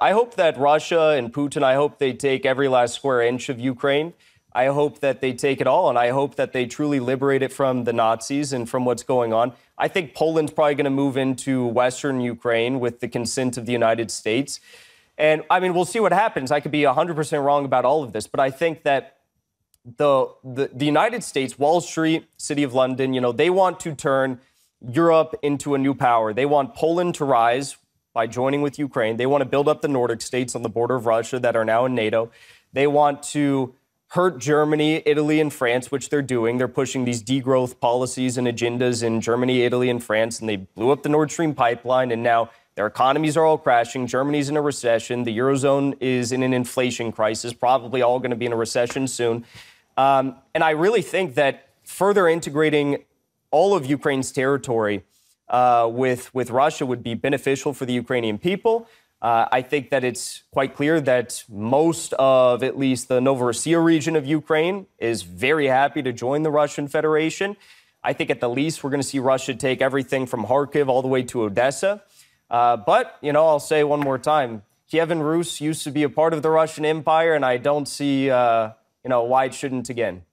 I hope that Russia and Putin, I hope they take every last square inch of Ukraine. I hope that they take it all, and I hope that they truly liberate it from the Nazis and from what's going on. I think Poland's probably going to move into Western Ukraine with the consent of the United States. And I mean, we'll see what happens. I could be 100% wrong about all of this, but I think that the, the, the United States, Wall Street, City of London, you know, they want to turn Europe into a new power. They want Poland to rise by joining with Ukraine. They want to build up the Nordic states on the border of Russia that are now in NATO. They want to hurt Germany, Italy, and France, which they're doing. They're pushing these degrowth policies and agendas in Germany, Italy, and France, and they blew up the Nord Stream pipeline, and now their economies are all crashing. Germany's in a recession. The Eurozone is in an inflation crisis, probably all going to be in a recession soon. Um, and I really think that further integrating all of Ukraine's territory uh, with, with Russia would be beneficial for the Ukrainian people. Uh, I think that it's quite clear that most of at least the Novorossiya region of Ukraine is very happy to join the Russian Federation. I think at the least we're going to see Russia take everything from Kharkiv all the way to Odessa. Uh, but, you know, I'll say one more time Kievan Rus used to be a part of the Russian Empire, and I don't see, uh, you know, why it shouldn't again.